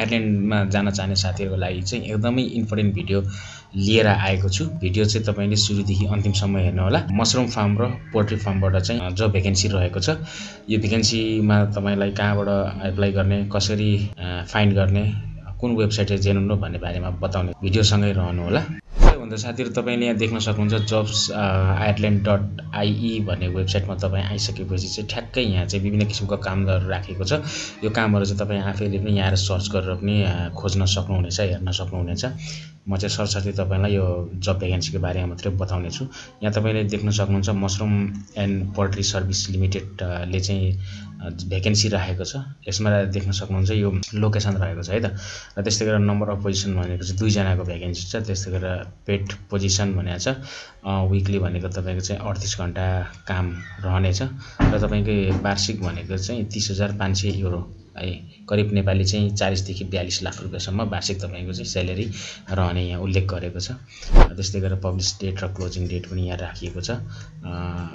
आयरल्यान्डमा जान चाहने साथीहरूको लागि चाहिँ एकदमै इम्पोर्टेन्ट भिडियो लिएर आएको छु। भिडियो चाहिँ तपाईँले सुरुदेखि अन्तिमसम्म हेर्नुहोला मसरुम फार्म र पोल्ट्री फार्मबाट चाहिँ जो भेकेन्सी रहेको छ यो भेकेन्सीमा तपाईँलाई कहाँबाट एप्लाई गर्ने कसरी फाइन्ड गर्ने कुन वेबसाइट जेन्नु भन्ने बारेमा बताउने भिडियोसँगै रहनुहोला सबैभन्दा साथीहरू तपाईँले यहाँ देख्न सक्नुहुन्छ जब्स आयरल्यान्ड डट आइई भन्ने वेबसाइटमा तपाईँ आइसकेपछि चाहिँ ठ्याक्कै यहाँ चाहिँ विभिन्न किसिमको कामहरू राखेको छ। यो कामहरू चाहिँ तपाईँ आफैले पनि यहाँ सर्च गरेर पनि खोज्न सक्नुहुनेछ हेर्न सक्नुहुनेछ। म चाहिँ सरसाथै तपाईँलाई यो जब भ्याकेन्सीको बारेमा मात्रै बताउने छु। यहाँ तपाईँले देख्न सक्नुहुन्छ मसरुम एन्ड पोल्ट्री सर्भिस लिमिटेडले चाहिँ भ्याकेन्सी राखेको छ। यसमा देख्न सक्नुहुन्छ यो लोकेसन रहेको छ है त? र त्यस्तै गरेर नम्बर अफ पोजिसन भनेको चाहिँ दुईजनाको भ्याकेन्सी छ। त्यस्तै गरेर पेड पोजिसन भनेको छ। विकली भनेको तपाईँको चाहिँ अडतिस घन्टा काम रहनेछ। र तपाईँको वार्षिक भनेको चाहिँ तिस हजार पाँच सय युरो है। करिब नेपाली चाहिँ चालिसदेखि बयालिस लाख रुपियाँसम्म वार्षिक तपाईँको चाहिँ स्यालेरी रहने यहाँ उल्लेख गरेको छ। त्यस्तै गरेर पब्लिस डेट र क्लोजिङ डेट पनि यहाँ राखिएको छ।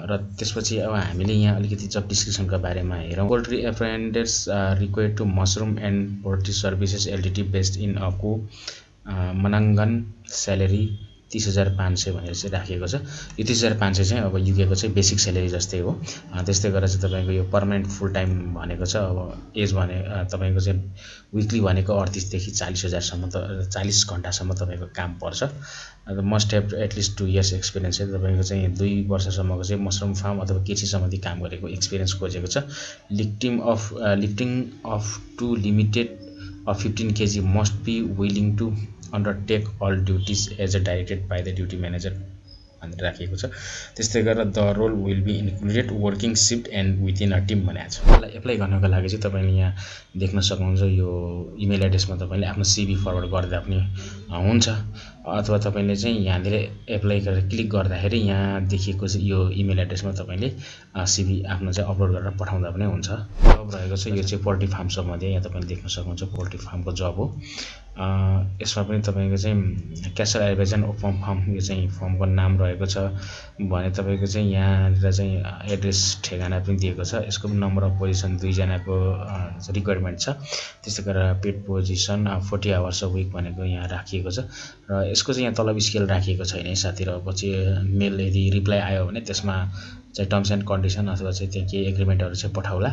र त्यसपछि अब हामीले यहाँ अलिकति जब डिस्क्रिप्सनको बारेमा हेरौँ। Poultry apprentice required to mushroom and poultry services LTD based in अको मनाङ्गन स्यालेरी तिस हजार पाँच सय भनेर चाहिँ राखिएको छ। यो तिस हजार पाँच सय चाहिँ अब युकेको चाहिँ बेसिक स्यालेरी जस्तै हो। त्यस्तै गरेर चाहिँ तपाईँको यो पर्मानेन्ट फुल टाइम भनेको छ। अब एज भने तपाईँको चाहिँ विकली भनेको अडतिसदेखि चालिस हजारसम्म त चालिस घन्टासम्म तपाईँको काम पर्छ। Must have at least two years experience चाहिँ तपाईँको चाहिँ दुई वर्षसम्मको चाहिँ मसरुम फार्म अथवा कृषि सम्बन्धी काम गरेको एक्सपिरियन्स खोजेको छ। Lifting of lifting of to limited of fifteen KG must be willing to undertake all duties as a directed by the duty manager भनेर राखिएको छ। त्यस्तै गरेर the role will be included working shift and within a team भनेको छ यसलाई apply गर्नको लागि चाहिँ तपाईँले यहाँ देख्न सक्नुहुन्छ यो इमेल एड्रेसमा तपाईँले आफ्नो सिभी फरवर्ड गर्दा पनि हुन्छ। अथवा तपाईँले चाहिँ यहाँनिर एप्लाई गरेर क्लिक गर्दाखेरि यहाँ देखिएको चाहिँ यो इमेल एड्रेसमा तपाईँले सिभी आफ्नो चाहिँ अपलोड गरेर पठाउँदा पनि हुन्छ। जब रहेको छ यो चाहिँ पोल्ट्री फार्म यहाँ तपाईँले देख्न सक्नुहुन्छ पोल्ट्री फार्मको जब हो। यसमा पनि तपाईँको चाहिँ क्यासल एडभाइजन ओपम फर्म यो चाहिँ फर्मको नाम रहेको छ। भने तपाईँको चाहिँ यहाँनिर चाहिँ एड्रेस ठेगाना पनि दिएको छ। यसको पनि नम्बर अफ पोजिसन दुईजनाको रिक्वायरमेन्ट छ। त्यस्तै गरेर paid position forty hours a week भनेको यहाँ राखिएको छ। र यसको चाहिँ यहाँ तलब स्केल राखिएको छैन है साथीहरू पछि मेल यदि रिप्लाई आयो भने त्यसमा चाहिँ टर्म्स एन्ड कन्डिसन अथवा चाहिँ त्यहाँ केही एग्रिमेन्टहरू चाहिँ पठाउला।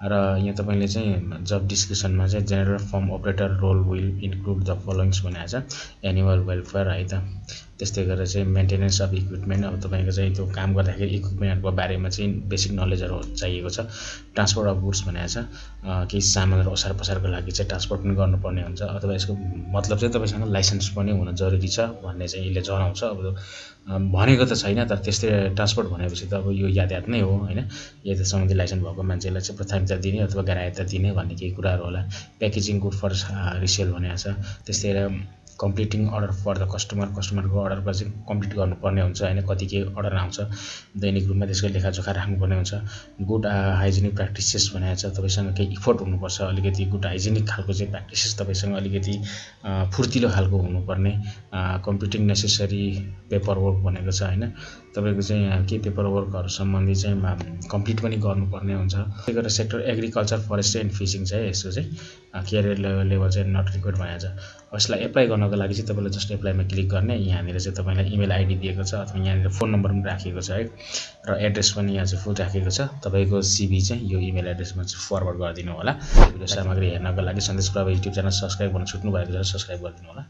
र यहाँ तपाईँले चाहिँ जब डिस्क्रिप्सनमा चाहिँ general farm operator role will include the followings भनेको छ एनुअल वेलफेयर है त। त्यस्तै गरेर चाहिँ मेन्टेनेन्स अफ इक्विपमेन्ट अब तपाईँको चाहिँ त्यो काम गर्दाखेरि इक्विपमेन्टहरूको बारेमा चाहिँ बेसिक नलेजहरू चाहिएको छ। ट्रान्सपोर्ट अफ गुड्स भनेको छ केही सामानहरू ओसार पसारको लागि चाहिँ ट्रान्सपोर्ट पनि गर्नुपर्ने हुन्छ अथवा यसको मतलब चाहिँ तपाईँसँग लाइसेन्स पनि हुन जरुरी छ भन्ने चाहिँ यसले जनाउँछ। अब भनेको त छैन तर त्यस्तै ट्रान्सपोर्ट भनेपछि त अब यो यातायात नै हो होइन। यातायात सम्बन्धी लाइसेन्स भएको मान्छेलाई चाहिँ प्राथमिकता दिने अथवा ग्राह्यता दिने भन्ने केही कुराहरू होला। प्याकेजिङ गुड फर रिसेल भनेको छ। त्यस्तै completing order for the customer कस्टमरको अर्डरको चाहिँ कम्प्लिट गर्नुपर्ने हुन्छ होइन? कति के अर्डर आउँछ। दैनिक रूपमा त्यसको लेखाजोखा राख्नुपर्ने हुन्छ। गुड हाइजेनिक प्र्याक्टिसेस भनेको छ। तपाईँसँग केही इफोर्ट हुनुपर्छ अलिकति गुड हाइजेनिक खालको चाहिँ प्र्याक्टिसेस तपाईँसँग अलिकति फुर्तिलो खालको हुनुपर्ने कम्प्लिटिङ नेसेसरी पेपर वर्क भनेको छ होइन? तपाईँको चाहिँ के पेपर वर्कहरू सम्बन्धी चाहिँ कम्प्लिट पनि गर्नुपर्ने हुन्छ। त्यही गरेर sector agriculture forestry and fishing चाहिँ यसको चाहिँ क्यारियर लेभल लेभल चाहिँ नट रिक्वायर्ड छ यसलाई एप्लाई गर्नको लागि चाहिँ तपाईँले जस्ट एप्लाईमा क्लिक गर्ने यहाँनिर चाहिँ तपाईँलाई इमेल आइडी दिएको छ अथवा यहाँनिर फोन नम्बर पनि राखिएको छ है। र एड्रेस पनि यहाँ चाहिँ फुल राखेको छ। तपाईँको सिभी चाहिँ यो इमेल एड्रेसमा चाहिँ फरवर्ड गरिदिनु होला। सामग्री हेर्नको लागि सन्देश प्रभा युट्युब च्यानल सब्सक्राइब गर्नु छुट्नु भएको छ सब्सक्राइब गरिदिनु होला।